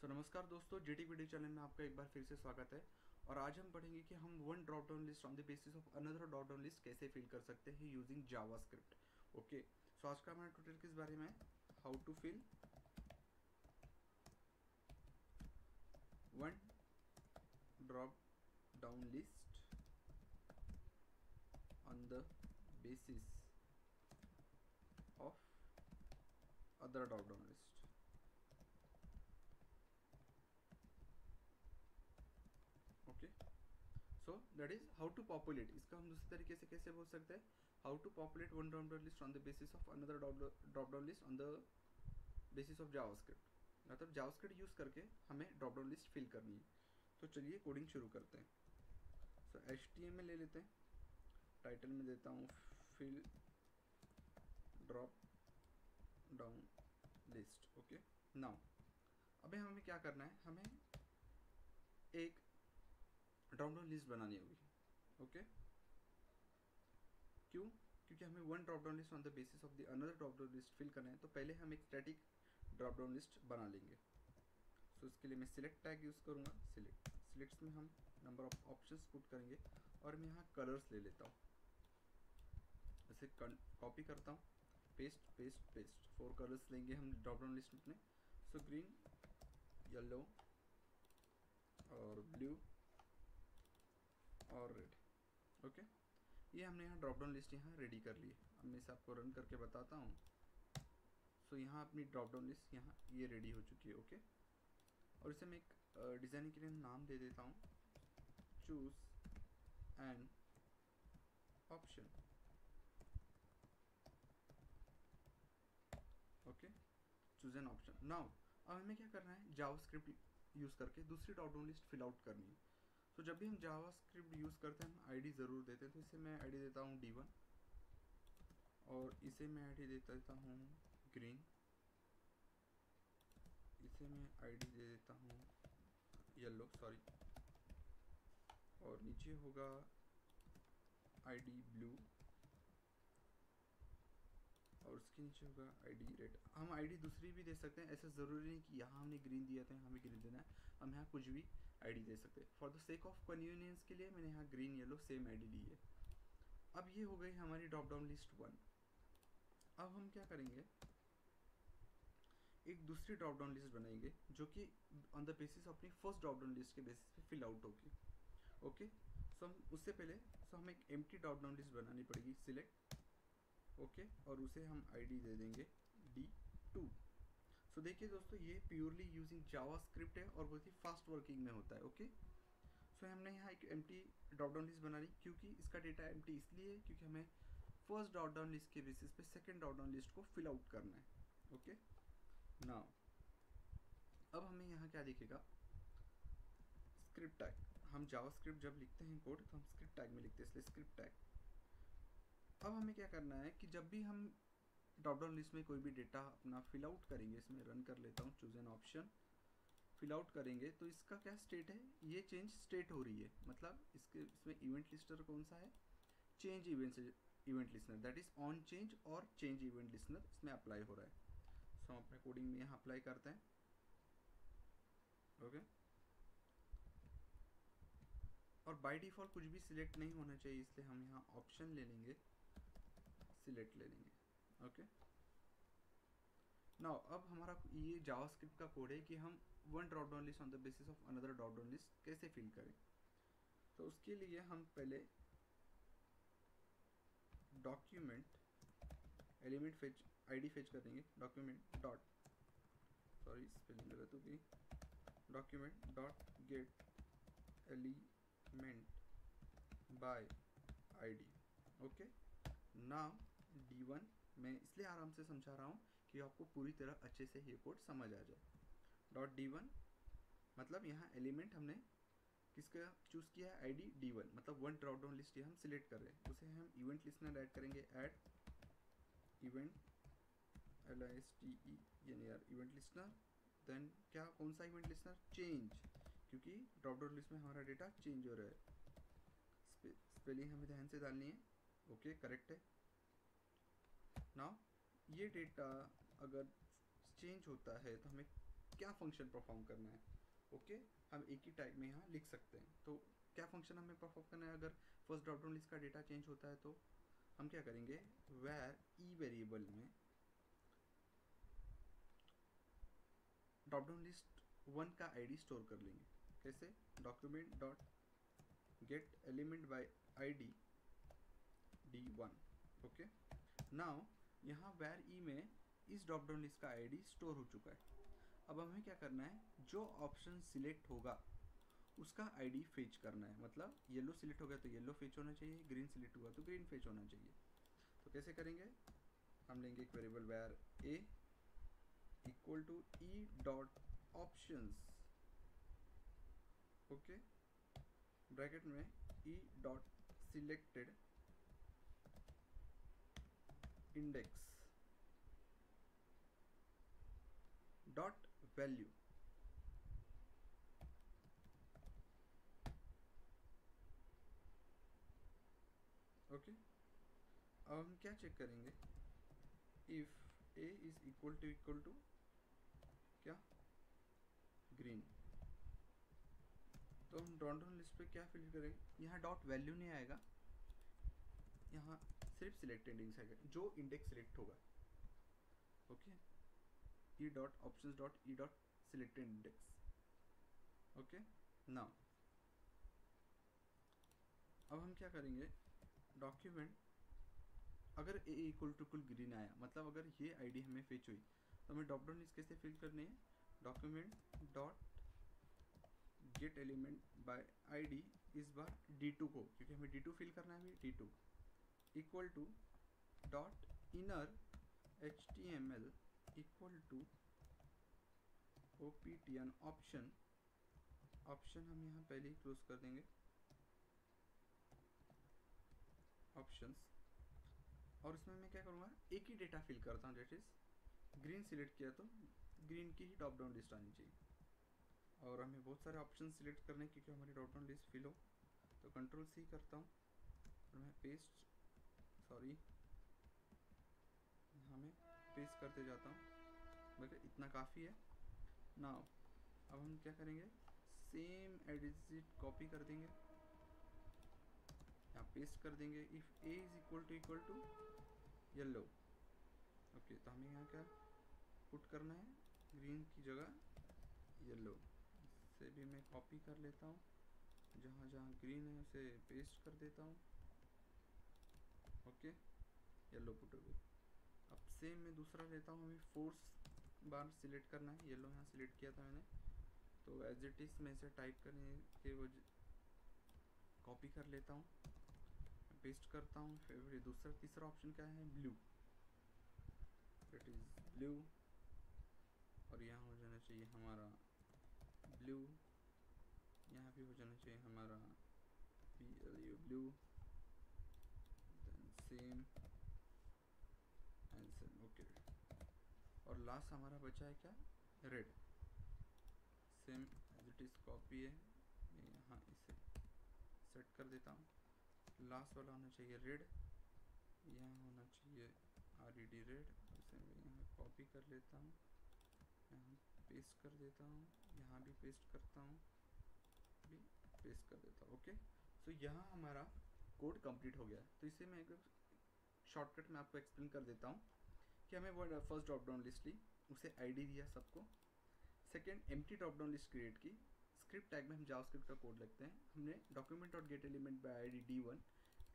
सो नमस्कार दोस्तों जी video channel में आपका एक बार फिर से स्वागत है। और आज हम पढ़ेंगे कि हम one drop down list on the basis of another drop down list कैसे फिल कर सकते हैं using JavaScript okay so आज का हमारा ट्यूटोरियल किस बारे में how to fill one drop down list on the basis of other drop down list okay so that is how to populate इसका हम दूसरे तरीके से कैसे बोल सकते हैं? How to populate one drop down list on the basis of another drop down list on the basis of JavaScript मतलब जावास्क्रिप्ट यूज़ करके हमें ड्रॉप डाउन लिस्ट फिल करनी है। तो चलिए कोडिंग शुरू करते हैं। सो एच टी एम ले लेते हैं। टाइटल में देता हूँ fill drop down list okay now अभी हमें क्या करना है? हमें एक ड्रॉप डाउन लिस्ट बनानी होगी। ओके क्यों? क्योंकि हमें one drop down list on the basis of the another drop down list fill करना है तो पहले हम एक स्टैटिक ड्रॉप डाउन लिस्ट बना लेंगे। सो so, इसके लिए मैं सिलेक्ट टैग यूज़ करूँगा। सिलेक्ट सिलेक्ट्स में हम नंबर ऑफ़ ऑप्शंस पुट करेंगे और मैं यहाँ कलर्स ले लेता हूँ। इसे कॉपी करता हूँ। Paste paste paste four colours लेंगे हम ड्रॉप डाउन लिस्ट में। सो ग्रीन येलो और ब्लू और रेड ओके ये हमने यहाँ ड्रॉप डाउन लिस्ट यहाँ रेडी कर ली अब मैं इसे आपको रन करके बताता हूँ. सो यहाँ अपनी ड्रॉप डाउन लिस्ट यहाँ ये रेडी हो चुकी है ओके और इसे मैं एक डिज़ाइनिंग के लिए नाम दे देता हूँ. Choose and option okay choose an option now अब हमें क्या करना है? जावा स्क्रिप्ट यूज़ करके दूसरी drop down list fill out करनी है. तो जब भी हम जावा स्क्रिप्ट यूज़ करते हैं, हम आईडी ज़रूर देते हैं तो इसे मैं आईडी देता हूँ डी वन और इसे मैं आईडी देता देता हूँ ग्रीन इसे मैं आईडी दे देता हूँ येलो सॉरी और नीचे होगा आईडी ब्लू और उसके नीचे होगा आईडी रेड हम आईडी दूसरी भी दे सकते हैं, ऐसा ज़रूरी नहीं कि यहाँ हमने ग्रीन दिया था हमें ग्रीन देना है। हम यहाँ कुछ भी आईडी दे सकते हैं। For the sake of convenience के लिए मैंने यहाँ ग्रीन येलो सेम आईडी ली है। अब ये हो गई हमारी ड्रॉप डाउन लिस्ट वन अब हम क्या करेंगे? एक दूसरी ड्रॉप डाउन लिस्ट बनाएँगे, जो कि ऑन द बेसिस अपनी फ़र्स्ट ड्रॉप डाउन लिस्ट के बेसिस पे फिल आउट होगी। ओके सो हम उससे पहले सो हमें एक एम्प्टी ड्रॉप डाउन लिस्ट बनानी पड़ेगी सिलेक्ट ओके और उसे हम आईडी दे देंगे डी टू सो देखिए दोस्तों, ये प्योरली यूजिंग जावा स्क्रिप्ट है और बहुत ही फास्ट वर्किंग में होता है ओके? सो हमने यहाँ एक empty drop down list बना ली, क्योंकि इसका डेटा एम इसलिए है क्योंकि हमें फ़र्स्ट ड्रॉप डाउन लिस्ट के बेसिस पे सेकेंड ड्रॉप डाउन लिस्ट को फिल आउट करना है ओके नाउ अब हमें यहाँ क्या दिखेगा? स्क्रिप्ट टैग हम जावा स्क्रिप्ट जब लिखते हैं कोड तो हम स्क्रिप्ट टैग में लिखते हैं, इसलिए स्क्रिप्ट टैग अब हमें क्या करना है कि जब भी हम ड्रॉप डाउन लिस्ट में कोई भी डेटा अपना फिल आउट करेंगे, इसमें रन कर लेता हूँ choose an option fill out करेंगे। तो इसका क्या स्टेट है? ये चेंज स्टेट हो रही है। मतलब इसके, इसमें इवेंट लिस्टर कौन सा है? Change event event listener that is on change और चेंज इवेंट लिस्नर इसमें अप्लाई हो रहा है। सो हम अपने कोडिंग में यहाँ अप्लाई करते हैं। ओके और बाय डिफ़ॉल्ट कुछ भी सिलेक्ट नहीं होना चाहिए, इसलिए हम यहाँ ऑप्शन ले लेंगे सिलेक्ट ले लेंगे। ओके? नाउ अब हमारा ये जावास्क्रिप्ट का कोड है कि हम one drop down list on the basis of another drop down list कैसे फिल करें? तो उसके लिए हम पहले document element fetch ID fetch कर देंगे। डॉक्यूमेंट डॉट सॉरी स्पेलिंग गलत हो गई। Document dot get element by ID okay now D one मैं इसलिए आराम से समझा रहा हूँ कि आपको पूरी तरह अच्छे से ये कोड समझ आ जाए। डॉट डी वन मतलब यहाँ एलिमेंट हमने किसका चूज़ किया है? आई डी वन मतलब वन ड्रॉप डाउन लिस्ट हम सिलेक्ट कर रहे हैं। उसे हम इवेंट लिस्टनर ऐड करेंगे। Add event L I S T E यानी यार इवेंट लिस्टनर देन क्या, कौन सा इवेंट लिस्टनर चेंज क्योंकि ड्रॉप डाउन लिस्ट में हमारा डेटा चेंज हो रहा है। स्पेलिंग हमें ध्यान से डालनी है। ओके करेक्ट है। नाउ ये डेटा अगर चेंज होता है तो हमें क्या फ़ंक्शन परफॉर्म करना है? ओके हम एक ही टाइप में यहाँ लिख सकते हैं। तो क्या फ़ंक्शन हमें परफॉर्म करना है? अगर फ़र्स्ट ड्रॉप डाउन लिस्ट का डेटा चेंज होता है तो हम क्या करेंगे? वेर ई वेरिएबल में ड्रॉप डाउन लिस्ट वन का आईडी स्टोर कर लेंगे। कैसे? Document dot get element by ID D one okay now यहाँ वेर ई में इस ड्रॉप डाउन लिस्ट का आईडी स्टोर हो चुका है। अब हमें क्या करना है? जो ऑप्शन सिलेक्ट होगा, उसका आईडी फेच करना है। मतलब येलो सिलेक्ट हो गया तो येलो फेच होना चाहिए ग्रीन सिलेक्ट हुआ तो ग्रीन फेच होना चाहिए। तो कैसे करेंगे? हम लेंगे एक variable var a equal to e dot options okay bracket में e dot selected index dot value okay okay. अब हम क्या चेक करेंगे? If a is equal to equal to क्या? ग्रीन तो हम डॉट डाउन लिस्ट पे क्या फिल करेंगे? यहाँ डॉट वैल्यू नहीं आएगा। यहाँ सिर्फ़ सिलेक्ट इंडेक्स आएगा, जो इंडेक्स सिलेक्ट होगा। Okay e dot option dot e dot selected index okay now अब हम क्या करेंगे? डॉक्यूमेंट अगर ए इक्वल टू कुल ग्रीन आया मतलब अगर ये आईडी हमें फेच हुई तो हमें ड्रॉप डाउन लिस्ट कैसे फिल करनी है। Document dot get element by ID इस बार डी टू को, क्योंकि हमें डी टू फिल करना है D two M L equal to O P T N option option हम यहाँ पहले ही क्लोज कर देंगे। ऑप्शंस और इसमें मैं क्या करूँगा? एक ही डेटा फिल करता हूँ डेट इज़ ग्रीन सिलेक्ट किया तो ग्रीन की ही टॉप डाउन लिस्ट आनी चाहिए। और हमें बहुत सारे ऑप्शन सिलेक्ट करने क्योंकि हमारी टॉप डाउन लिस्ट फिल हो। तो कंट्रोल सी करता हूँ। और मैं पेस्ट सॉरी यहाँ मैं पेस्ट करते जाता हूँ। बल्कि इतना काफ़ी है। नाउ अब हम क्या करेंगे? सेम एडिजिट कॉपी कर देंगे। यहाँ पेस्ट कर देंगे। If a is equal to equal to yellow okay तो हमें यहाँ क्या पुट करना है? ग्रीन की जगह येलो इससे भी मैं कॉपी कर लेता हूँ। जहाँ जहाँ ग्रीन है, उसे पेस्ट कर देता हूँ। ओके येलो पुट हो गई। अब सेम मैं दूसरा लेता हूँ हमें फोर्स बार सिलेक्ट करना है। येलो यहाँ सिलेक्ट किया था मैंने। तो एज इट इज़ मैं इसे टाइप करने के वो कॉपी कर लेता हूँ। पेस्ट करता हूँ। फिर दूसरा, तीसरा ऑप्शन क्या है? ब्लू इट इज़ ब्लू और यहाँ हो जाना चाहिए हमारा ब्लू यहाँ भी हो जाना चाहिए हमारा P L U blue same and same okay और लास्ट हमारा बचा है क्या? Red same as it is copy है. यहाँ इसे सेट कर देता हूँ. लास्ट वाला होना चाहिए रेड यहाँ होना चाहिए आर ई डी रेड उसे मैं यहाँ कॉपी कर लेता हूँ. यहाँ पेस्ट कर देता हूँ. यहाँ भी पेस्ट करता हूँ. भी पेस्ट कर देता हूँ ओके सो यहाँ हमारा कोड कंप्लीट हो गया तो इसे मैं एक शॉर्टकट में आपको एक्सप्लेन कर देता हूँ कि हमें वो फ़र्स्ट ड्रॉप डाउन लिस्ट ली, उसे आईडी दिया सबको। Second empty drop down list create की। स्क्रिप्ट टैग में हम जावास्क्रिप्ट का कोड लिखते हैं। हमने document dot get element by ID D D one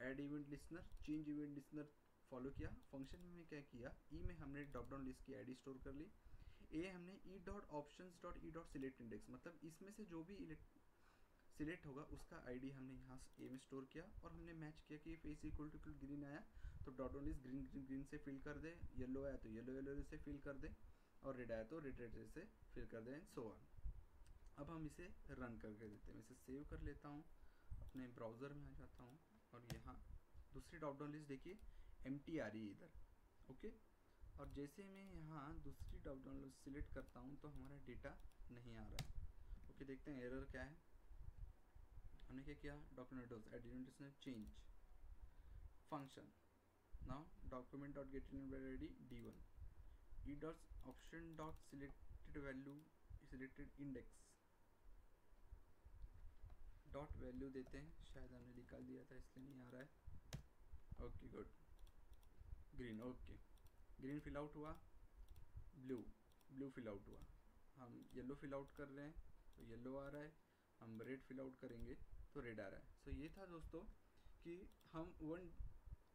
add event listener change event listener follow किया। फ़ंक्शन में क्या किया? ई में हमने ड्रॉप डाउन लिस्ट की आईडी स्टोर कर ली। ए हमने e dot option dot e dot select index मतलब इसमें से जो भी सिलेक्ट होगा, उसका आईडी हमने यहाँ ए में स्टोर किया और हमने मैच किया कि फेस इक्वल टू इक्वल ग्रीन आया तो dot list green green green से फिल कर दे येलो आया तो येलो येलो से फिल कर दे और रेड आया तो रेड रेड से फिल कर दे सो ऑन अब हम इसे रन करके देते हैं। इसे सेव कर लेता हूँ, अपने ब्राउज़र में आ जाता हूँ और यहाँ दूसरी ड्रॉप डाउन लिस्ट देखिए एम आ रही है इधर ओके और जैसे मैं यहाँ दूसरी ड्रॉप डाउन लिस्ट सिलेक्ट करता हूँ तो हमारा डेटा नहीं आ रहा है। ओके देखते हैं एरर क्या है। हमने क्या किया? Document एडिडेंटिस change function now document dot get D one e dot option dot selected value selected index dot value देते हैं। शायद हमने निकाल दिया था, इसलिए नहीं आ रहा है। Okay good green okay green fill out हुआ। ब्लू ब्लू फिल आउट हुआ। हम येलो फिल आउट कर रहे हैं तो येलो आ रहा है। हम रेड फिल आउट करेंगे। तो रेड आ रहा है सो so, ये था दोस्तों कि हम वन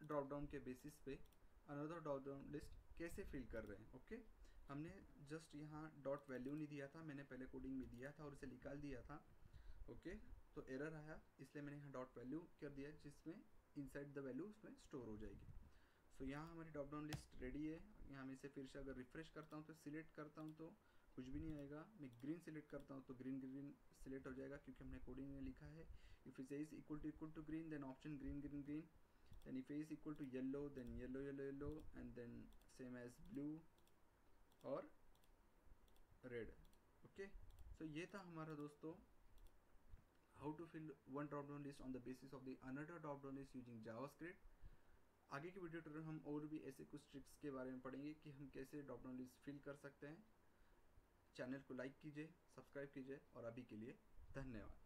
ड्रॉप डाउन के बेसिस पे अनदर ड्रॉप डाउन लिस्ट कैसे फिल कर रहे हैं ओके? हमने जस्ट यहाँ डॉट वैल्यू नहीं दिया था मैंने पहले कोडिंग में दिया था और इसे निकाल दिया था ओके? तो एरर आया इसलिए मैंने यहाँ डॉट वैल्यू कर दिया जिसमें इनसाइड द वैल्यू उसमें स्टोर हो जाएगी सो so, यहाँ हमारी ड्रॉप डाउन लिस्ट रेडी है यहाँ मैं इसे फिर से अगर रिफ्रेश करता हूँ तो सिलेक्ट करता हूँ तो कुछ भी नहीं आएगा। मैं ग्रीन सेलेक्ट करता हूँ तो ग्रीन ग्रीन सिलेक्ट हो जाएगा क्योंकि हमने कोडिंग में लिखा है। If is is equal to equal to green then option green green green then if is equal to yellow then yellow yellow yellow and then same as blue और red okay so ये था हमारा दोस्तों how to fill one drop down list on the basis of the another drop down list using JavaScript आगे की video tutorial हम और भी ऐसे कुछ ट्रिक्स के बारे में पढ़ेंगे कि हम कैसे ड्रॉप डाउन लिस्ट फिल कर सकते हैं। चैनल को लाइक कीजिए सब्सक्राइब कीजिए और अभी के लिए धन्यवाद।